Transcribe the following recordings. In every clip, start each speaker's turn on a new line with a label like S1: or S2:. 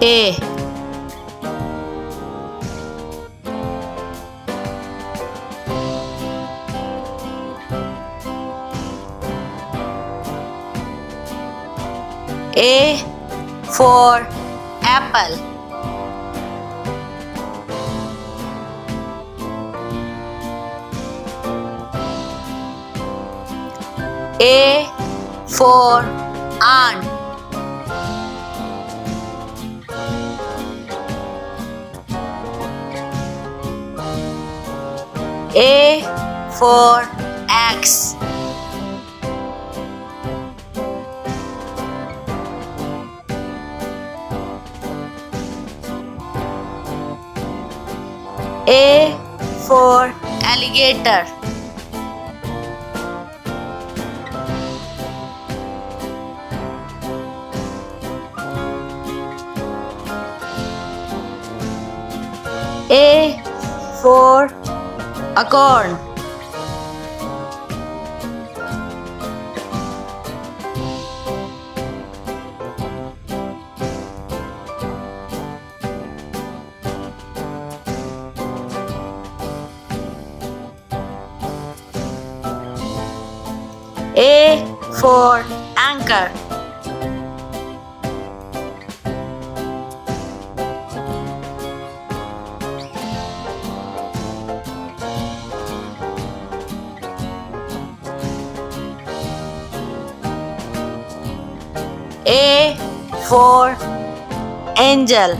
S1: A. A for apple. A for ant A for X. A for alligator. A for acorn. A for anchor A for angel.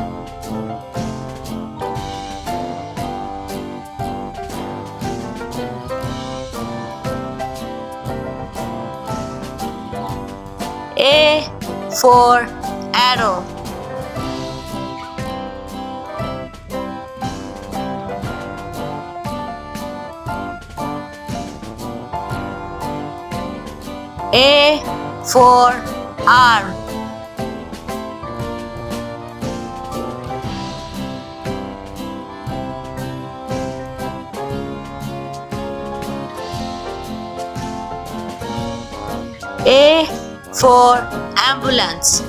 S1: A for arrow. A for A for ambulance